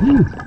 Mm.